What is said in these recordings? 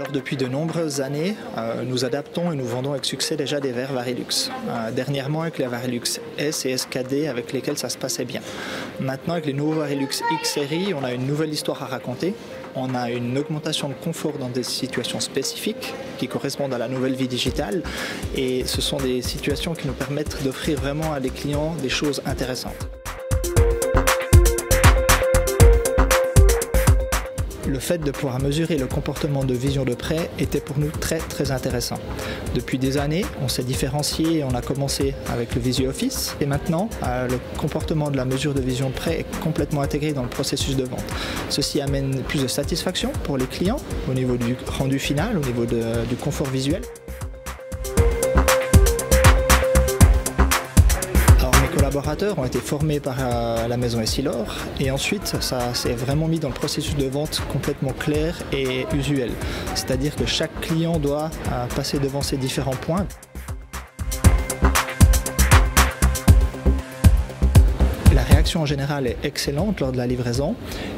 Alors depuis de nombreuses années, euh, nous adaptons et nous vendons avec succès déjà des verres Varilux. Euh, dernièrement avec les Varilux S et SKD avec lesquels ça se passait bien. Maintenant avec les nouveaux Varilux X série, on a une nouvelle histoire à raconter. On a une augmentation de confort dans des situations spécifiques qui correspondent à la nouvelle vie digitale et ce sont des situations qui nous permettent d'offrir vraiment à des clients des choses intéressantes. Le fait de pouvoir mesurer le comportement de vision de près était pour nous très intéressant. Depuis des années, on s'est différencié, on a commencé avec le Visio Office et maintenant euh, le comportement de la mesure de vision de près est complètement intégré dans le processus de vente. Ceci amène plus de satisfaction pour les clients au niveau du rendu final, au niveau du confort visuel. Collaborateurs ont été formés par euh, la maison Essilor et ensuite ça s'est vraiment mis dans le processus de vente complètement clair et usuel. C'est-à-dire que chaque client doit euh, passer devant ces différents points. La réaction en général est excellente lors de la livraison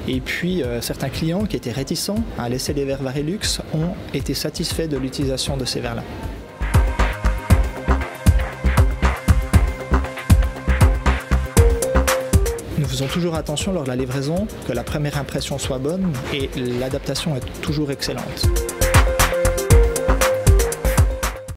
et puis euh, certains clients qui étaient réticents à laisser des verres Varilux ont été satisfaits de l'utilisation de ces verres-là. Nous faisons toujours attention lors de la livraison que la première impression soit bonne et l'adaptation est toujours excellente.